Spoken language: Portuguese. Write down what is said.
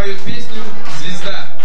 Мою песню «Звезда».